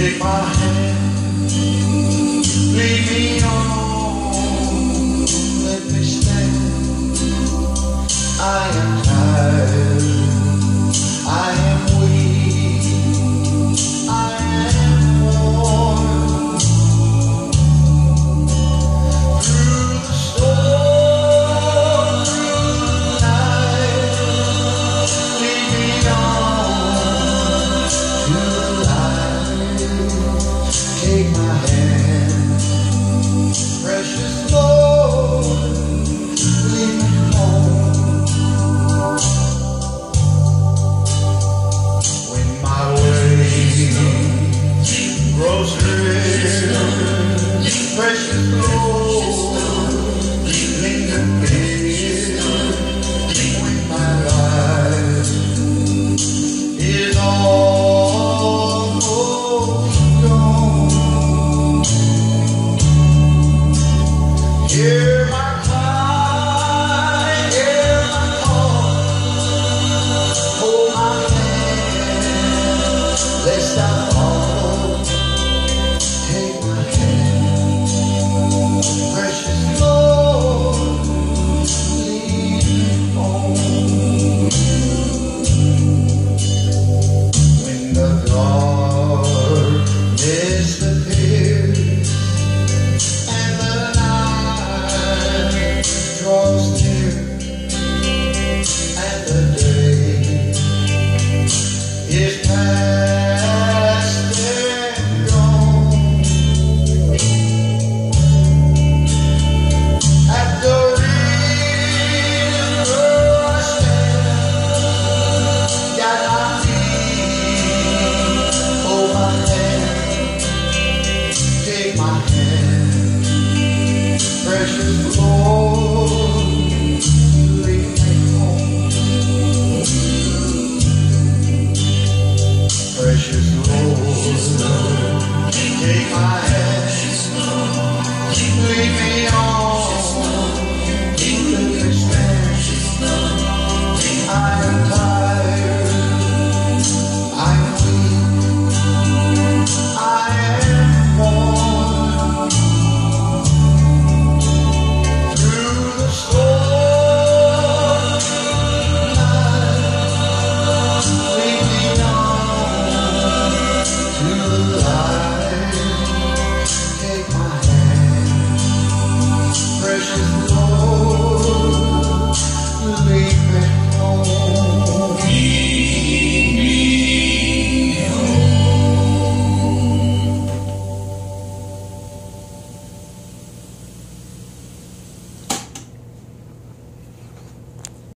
Take my hand, lead me on, let me stand. I am. hear my